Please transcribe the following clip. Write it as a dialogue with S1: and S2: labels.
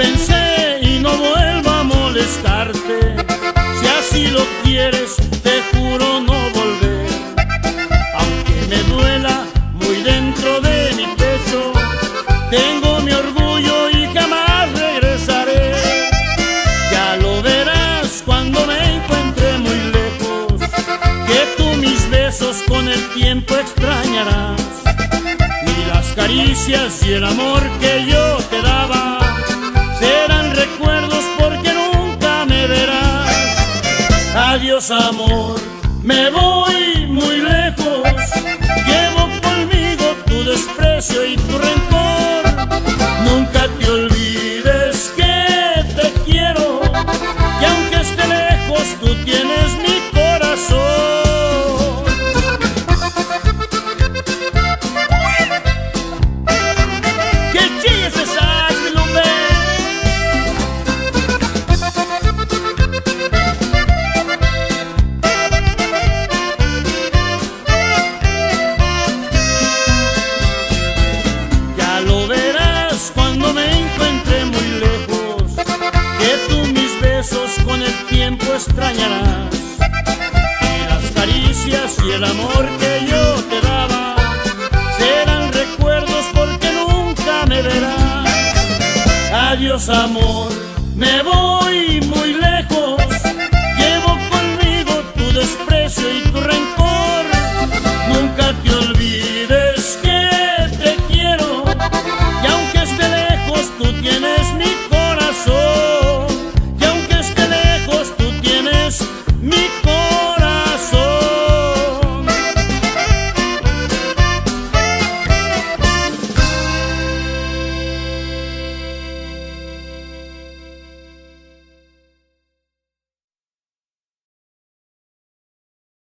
S1: pensar. Y el amor que yo te daba serán recuerdos porque nunca me verás. Adiós amor, me voy muy lejos, llevo conmigo tu desprecio y tu rencor. Nunca te olvides que te quiero y aunque esté lejos tú tienes mi extrañarás y las caricias y el amor que yo te daba serán recuerdos porque nunca me verás. Adiós amor, me voy